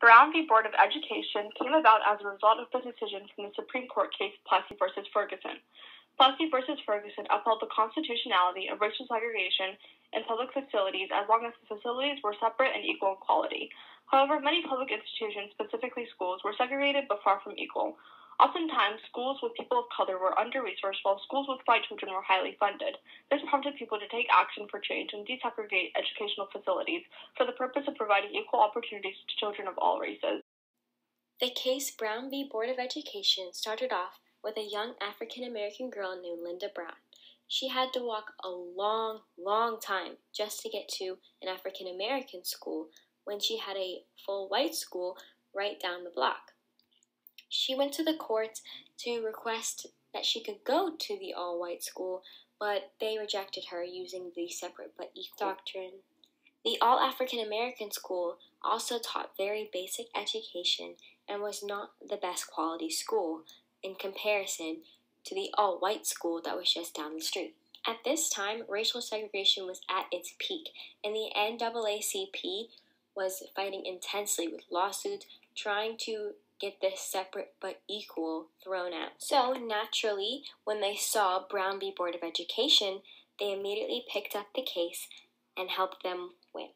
Brown v. Board of Education came about as a result of the decision from the Supreme Court case Plessy v. Ferguson. Plessy v. Ferguson upheld the constitutionality of racial segregation in public facilities as long as the facilities were separate and equal in quality. However, many public institutions, specifically schools, were segregated but far from equal. Oftentimes, schools with people of color were under resourced while schools with white children were highly funded. This prompted people to take action for change and desegregate educational facilities for the purpose of providing equal opportunities to children of all races. The case Brown v. Board of Education started off with a young African American girl named Linda Brown. She had to walk a long, long time just to get to an African American school when she had a full white school right down the block. She went to the courts to request that she could go to the all white school, but they rejected her using the separate but equal doctrine. The all African American school also taught very basic education and was not the best quality school in comparison to the all white school that was just down the street. At this time, racial segregation was at its peak, and the NAACP was fighting intensely with lawsuits trying to get this separate but equal thrown out. So, naturally, when they saw Brown v. Board of Education, they immediately picked up the case and helped them win.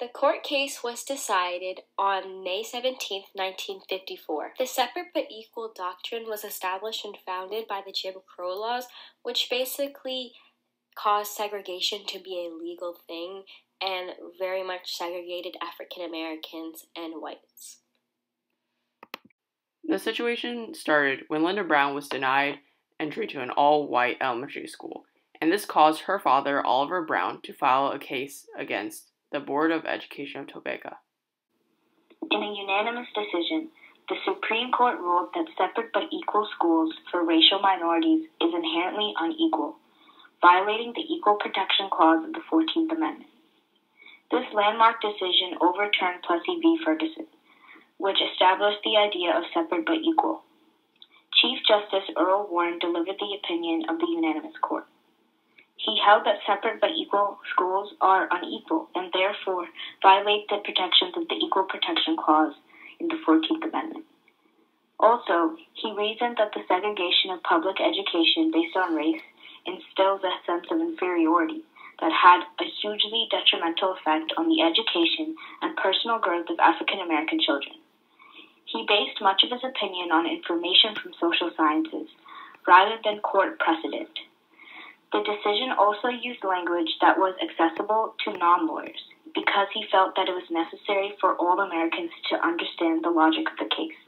The court case was decided on May 17, 1954. The separate but equal doctrine was established and founded by the Jim Crow laws, which basically caused segregation to be a legal thing and very much segregated African Americans and whites. The situation started when Linda Brown was denied entry to an all white elementary school, and this caused her father, Oliver Brown, to file a case against the Board of Education of Topeka. In a unanimous decision, the Supreme Court ruled that separate but equal schools for racial minorities is inherently unequal, violating the Equal Protection Clause of the 14th Amendment. This landmark decision overturned Plessy v. Ferguson which established the idea of separate but equal. Chief Justice Earl Warren delivered the opinion of the unanimous court. He held that separate but equal schools are unequal and therefore violate the protections of the Equal Protection Clause in the 14th Amendment. Also, he reasoned that the segregation of public education based on race instills a sense of inferiority that had a hugely detrimental effect on the education and personal growth of African American children. He based much of his opinion on information from social sciences rather than court precedent. The decision also used language that was accessible to non lawyers because he felt that it was necessary for all Americans to understand the logic of the case.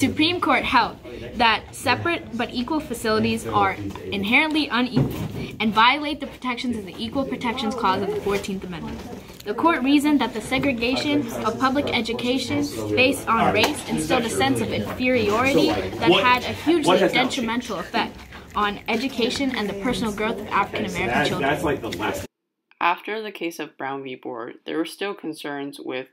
Supreme Court held that separate but equal facilities are inherently unequal and violate the protections of the Equal Protections Clause of the 14th Amendment. The court reasoned that the segregation of public education based on race instilled a sense of inferiority that had a hugely detrimental effect on education and the personal growth of African American children. After the case of Brown v. Board, there were still concerns with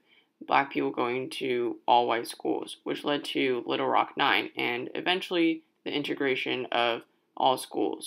black people going to all white schools, which led to Little Rock 9 and eventually the integration of all schools.